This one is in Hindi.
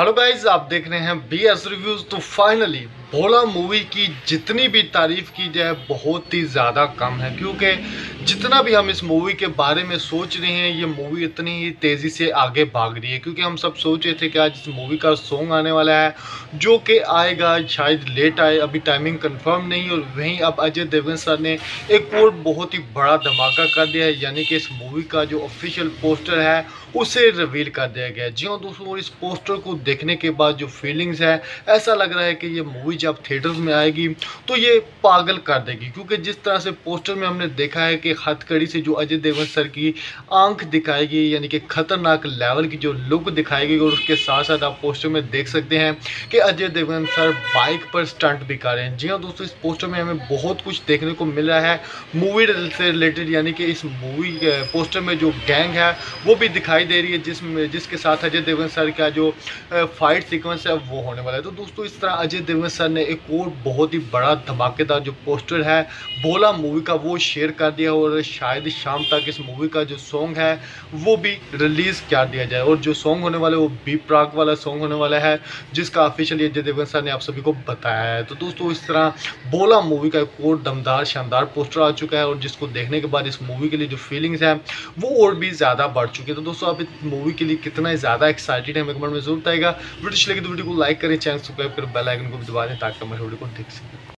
हेलो गाइज़ आप देख रहे हैं बी एस रिव्यूज़ तो फाइनली भोला मूवी की जितनी भी तारीफ़ की जाए, बहुत ही ज़्यादा कम है, क्योंकि जितना भी हम इस मूवी के बारे में सोच रहे हैं, ये मूवी इतनी ही तेज़ी से आगे भाग रही है, क्योंकि हम सब सोच रहे थे कि आज इस मूवी का सॉन्ग आने वाला है, जो कि आएगा, शायद लेट आए, अभी टाइमिंग कंफर्म नहीं, और वहीं अब अजय देवगन सर ने एक और बहुत ही बड़ा धमाका कर दिया है, यानी कि इस मूवी का जो ऑफिशियल पोस्टर है, उसे रिवील कर दिया गया जी हाँ दोस्तों, और इस पोस्टर को देखने के बाद जो फीलिंग्स है, ऐसा लग रहा है कि ये मूवी जब थिएटर्स में आएगी तो ये पागल कर देगी। क्योंकि जिस तरह से पोस्टर में हमने देखा है कि हथकड़ी से जो अजय देवगन सर की आँख दिखाएगी यानी कि खतरनाक लेवल की जो लुक दिखाएगी और उसके साथ साथ आप पोस्टर में देख सकते हैं कि अजय देवगन सर बाइक पर स्टंट भी कर रहे हैं। जी हाँ दोस्तों, इस पोस्टर में हमें बहुत कुछ देखने को मिल रहा है। मूवी से रिलेटेड यानी कि इस मूवी पोस्टर में जो गैंग है, वो भी दिखाई दे रही है जिसमें जिसके साथ अजय देवगन सर का जो फाइट सीक्वेंस है, वो होने वाला है। तो दोस्तों, इस तरह अजय देवगन सर ने एक और बहुत ही बड़ा धमाकेदार जो पोस्टर है, बोला मूवी का वो शेयर कर दिया और शायद शाम तक इस मूवी का जो सॉन्ग है, वो भी रिलीज़ कर दिया जाए। और जो सॉन्ग होने वाला है, वो बी प्राग वाला सॉन्ग होने वाला है, जिसका ऑफिशियली अजय देवगन सर ने आप सभी को बताया है। तो दोस्तों, इस तरह बोला मूवी का एक और दमदार, शानदार पोस्टर आ चुका है और जिसको देखने के बाद इस मूवी के लिए जो फीलिंग्स हैं, वो और भी ज़्यादा बढ़ चुकी है। तो दोस्तों, आप इस मूवी के लिए कितना ज़्यादा एक्साइटेड है हमें कमेंट में ज़रूर बताएगा वीडियो अच्छी लगे तो वीडियो को लाइक करें चैनल सब्सक्राइब करें बेल आइकन को भी दबा दें। ताकि हमारे वीडियो को देख सकें